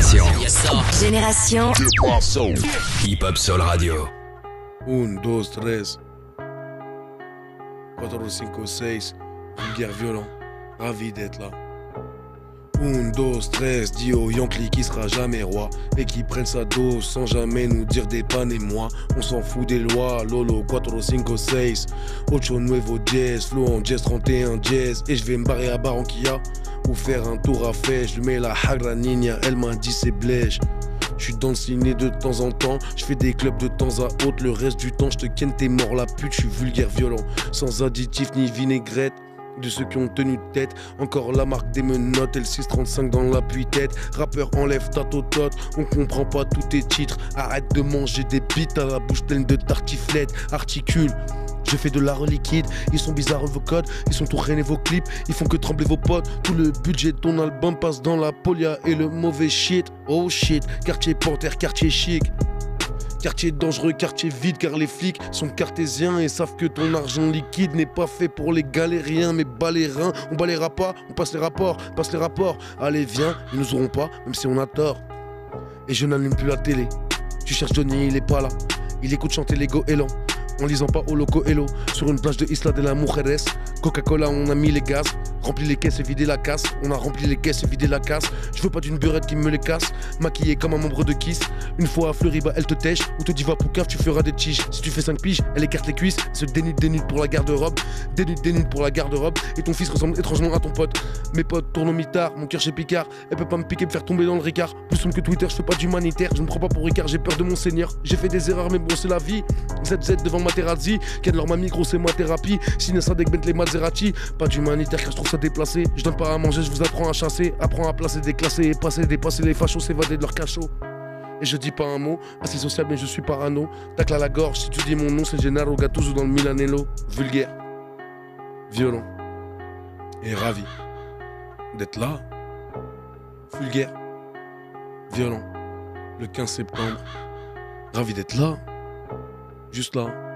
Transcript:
Génération. Hip Hop Soul Radio. 1, 2, 3, 4, 5, 6, vulgaire violent, ravi d'être là. 1, 2, 13, dis au Yankee qui sera jamais roi et qui prenne sa dose sans jamais nous dire des pannes. Et moi. On s'en fout des lois, Lolo 4, 5, 6, Ocho Nuevo Jazz, Flow en Jazz 31 Jazz. Et je vais me barrer à Barranquilla faire un tour à fait. Je mets la Hagra elle m'a dit c'est blèche. Je suis dans le ciné de temps en temps, je fais des clubs de temps à autre, le reste du temps je te ken t'es mort la pute, je suis vulgaire violent, sans additif ni vinaigrette. De ceux qui ont tenu tête, encore la marque des menottes, L635 dans l'appui-tête. Rappeur enlève ta totote, on comprend pas tous tes titres. Arrête de manger des bites à la bouche pleine de tartiflettes. Articule, je fais de l'art liquide, ils sont bizarres vos codes, ils sont tout et vos clips, ils font que trembler vos potes. Tout le budget de ton album passe dans la polia et le mauvais shit. Oh shit, quartier panthère, quartier chic. Quartier dangereux, quartier vide, car les flics sont cartésiens et savent que ton argent liquide n'est pas fait pour les galériens, mais bas. On balayera pas, on passe les rapports, passe les rapports. Allez, viens, ils nous auront pas, même si on a tort. Et je n'allume plus la télé. Tu cherches Johnny, il est pas là. Il écoute chanter les goélands en lisant pas au loco hello sur une plage de Isla de la Mujeres. Coca-Cola, on a mis les gaz, rempli les caisses et vidé la casse. On a rempli les caisses et vidé la casse. Je veux pas d'une burette qui me les casse, maquillée comme un membre de Kiss. Une fois à Fleury, bah elle te tèche, ou te dit va pour tu feras des tiges. Si tu fais 5 piges, elle écarte les cuisses, se dénude, dénude pour la garde-robe, dénude, dénude pour la garde-robe. Et ton fils ressemble étrangement à ton pote. Mes potes tournent au mitard, mon cœur chez Picard. Elle peut pas me piquer, me faire tomber dans le Ricard. Plus sombre que Twitter, je fais pas d'humanitaire. Je me prends pas pour Ricard, j'ai peur de mon seigneur. J'ai fait des erreurs, mais bon, c'est la vie. ZZ devant Materazzi, Ken leur mamie, gros, c'est ma thérapie. Signe ça avec Bentley Maserati. Pas d'humanitaire, car je trouve ça déplacé. Je donne pas à manger, je vous apprends à chasser. Apprends à placer, déclasser et passer, dépasser les fachos, s'évader de leur cachot. Et je dis pas un mot, assez sociable mais je suis parano. Tacle à la gorge, si tu dis mon nom, c'est Gennaro Gattuso dans le Milanello. Vulgaire, violent et ravi d'être là. Vulgaire, violent, le 15 septembre. Ravi d'être là, juste là.